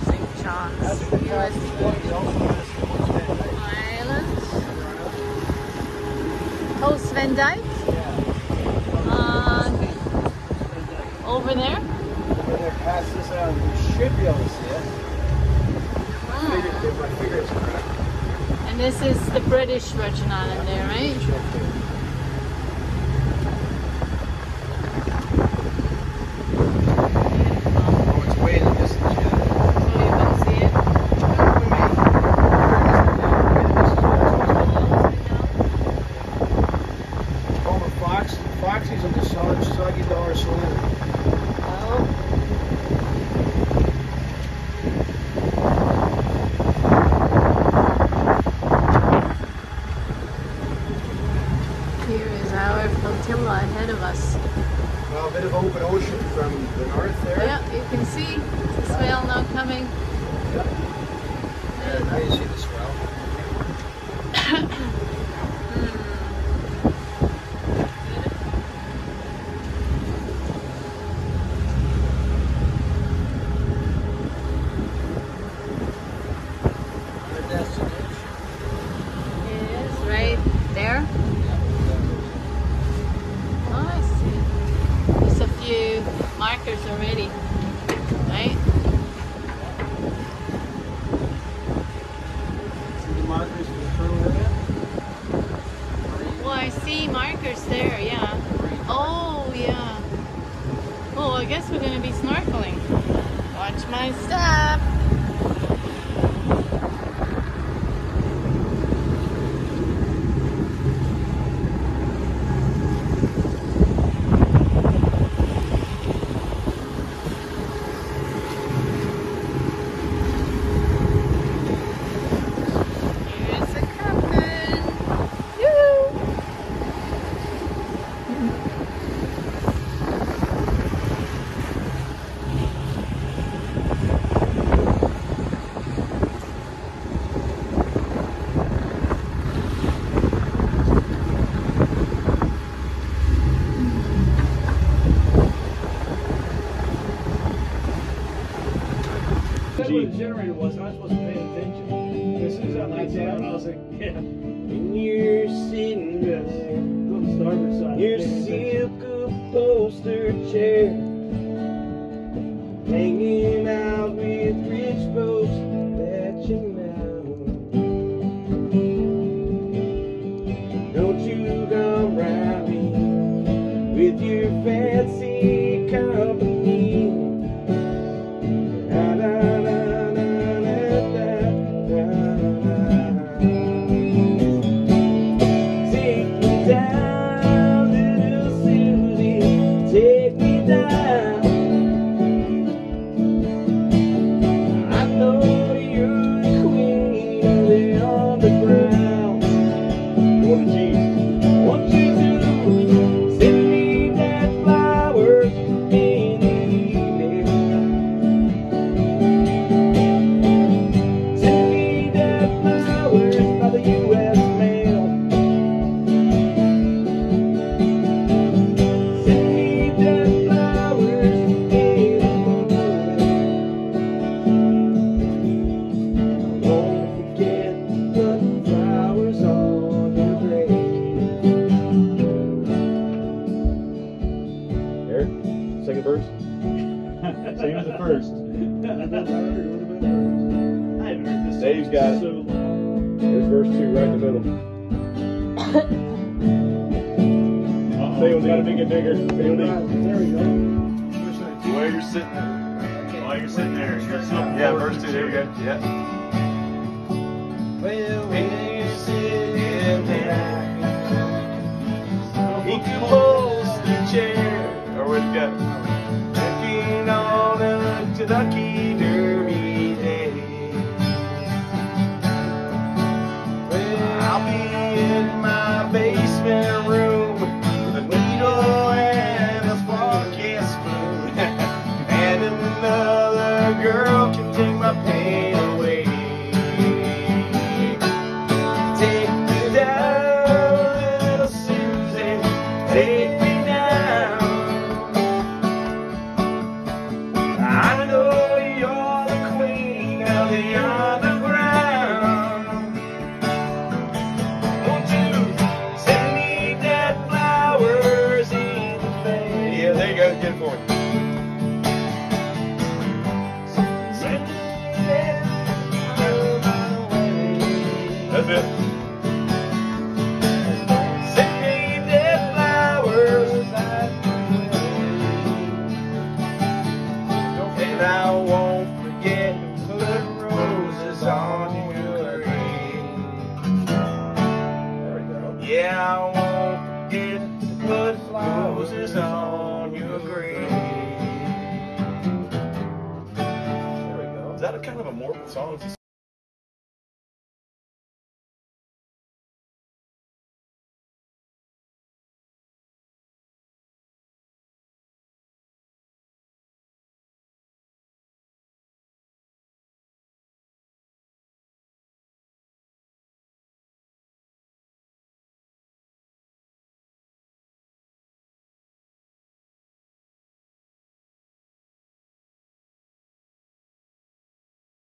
St. John's, USD Island. Oh, Sven Dyke? Uh, over there? When they pass this out, you should be able to see it. And this is the British Virgin Island there, right? Check here. Oh, it's way in the distance, yeah. So you can see it. Home of Fox, Foxy's on the solid, soggy dollar saloon. Oh. Here is our flotilla ahead of us. Well, a bit of open ocean from the north there. Yeah, you can see the swell now coming. Yeah, now you see the swell. Our destination. It is right there. Oh, I see. There's a few markers already, right? See the markers for the crew area? Well, I see markers there, yeah. Oh, yeah. Oh, I guess we're gonna be snorkeling. Watch my step. Was. I was supposed to attention. As soon as that lights out, I was like, yeah. And you're sitting Yes. To the starboard side. your silk upholster chair, hanging out with rich folks that you know. Don't you come round me with your fancy company. Eric, second verse. Same as the first. A little bit harder, a little bit harder. I haven't heard this Dave's song got it. so long. Here's verse two, right in the middle. Uh-oh. Say it's gotta make it bigger. Say it There we go. While you're sitting there, while you're sitting there, yeah, verse two. There you go. Yeah. Where'd go? looking on a Kentucky Derby day. Well, I'll be in my basement room with a needle and a sparky spoon, and another girl can take my pain away. Take me down, little Susie. Take it. Flowers and I won't forget to put roses on your grave. Yeah, I won't forget to put roses on your grave. There we go. Is that a kind of a morbid song?